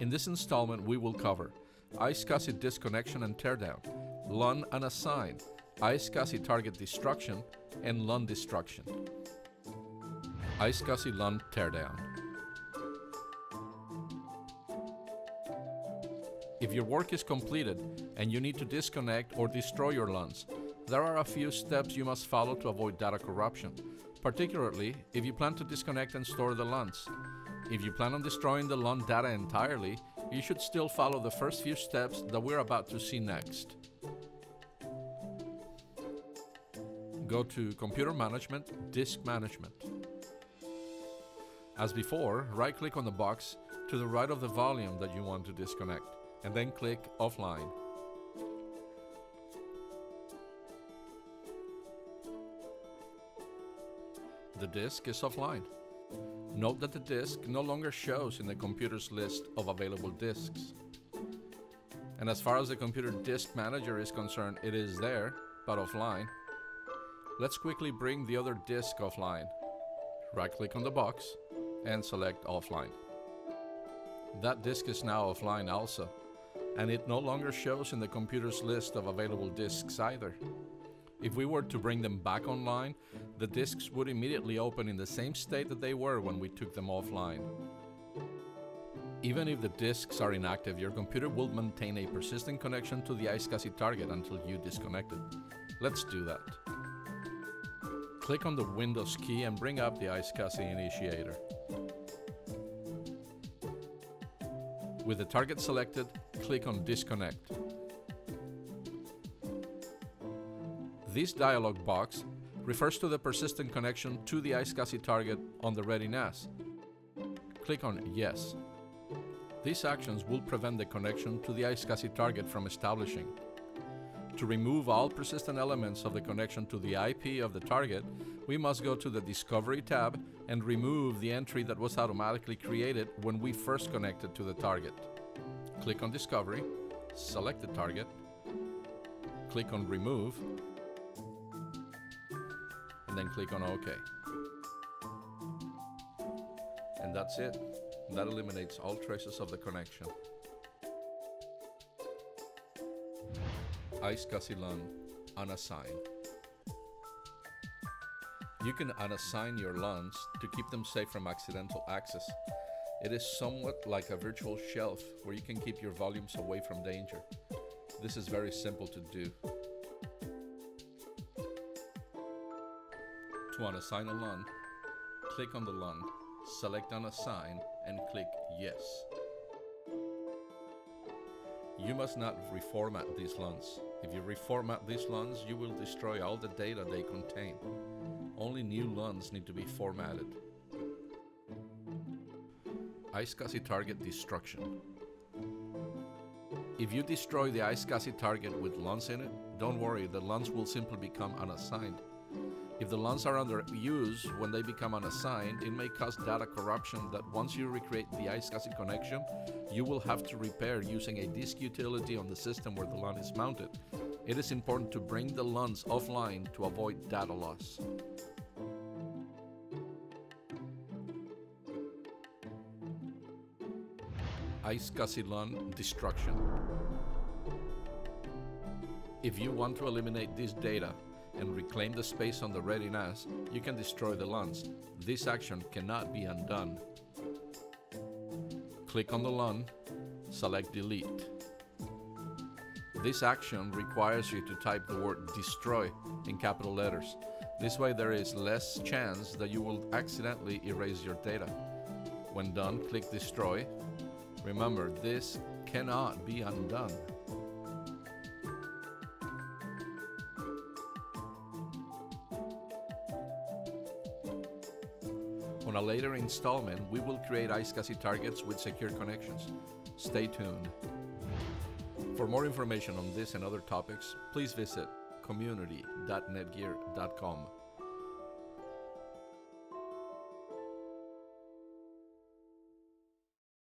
In this installment, we will cover iSCSI disconnection and teardown, LUN unassign, iSCSI target destruction, and LUN destruction. iSCSI LUN teardown. If your work is completed and you need to disconnect or destroy your LUNs, there are a few steps you must follow to avoid data corruption, particularly if you plan to disconnect and store the LUNs. If you plan on destroying the LUN data entirely, you should still follow the first few steps that we're about to see next. Go to Computer Management, Disk Management. As before, right-click on the box to the right of the volume that you want to disconnect, and then click Offline. The disk is offline. Note that the disk no longer shows in the computer's list of available disks. And as far as the computer disk manager is concerned, it is there, but offline. Let's quickly bring the other disk offline. Right click on the box and select offline. That disk is now offline also, and it no longer shows in the computer's list of available disks either. If we were to bring them back online, the disks would immediately open in the same state that they were when we took them offline. Even if the disks are inactive, your computer will maintain a persistent connection to the iSCSI target until you disconnect it. Let's do that. Click on the Windows key and bring up the iSCSI initiator. With the target selected, click on Disconnect. This dialog box refers to the persistent connection to the iSCSI target on the ReadyNAS. Click on Yes. These actions will prevent the connection to the iSCSI target from establishing. To remove all persistent elements of the connection to the IP of the target, we must go to the Discovery tab and remove the entry that was automatically created when we first connected to the target. Click on Discovery, select the target, click on Remove, then click on OK. And that's it. That eliminates all traces of the connection. iSCSI LUN unassign. You can unassign your LUNs to keep them safe from accidental access. It is somewhat like a virtual shelf where you can keep your volumes away from danger. This is very simple to do. To assign a LUN, click on the LUN, select Unassign and click Yes. You must not reformat these LUNs. If you reformat these LUNs, you will destroy all the data they contain. Only new LUNs need to be formatted. iSCSI target destruction. If you destroy the iSCSI target with LUNs in it, don't worry, the LUNs will simply become unassigned. If the LUNs are under use when they become unassigned, it may cause data corruption that once you recreate the iSCSI connection, you will have to repair using a disk utility on the system where the LUN is mounted. It is important to bring the LUNs offline to avoid data loss. iSCSI LUN destruction. If you want to eliminate this data, and reclaim the space on the ReadyNAS, you can destroy the LUNs. This action cannot be undone. Click on the LUN, select delete. This action requires you to type the word destroy in capital letters. This way there is less chance that you will accidentally erase your data. When done, click destroy. Remember, this cannot be undone. On a later installment, we will create iSCSI targets with secure connections. Stay tuned. For more information on this and other topics, please visit community.netgear.com.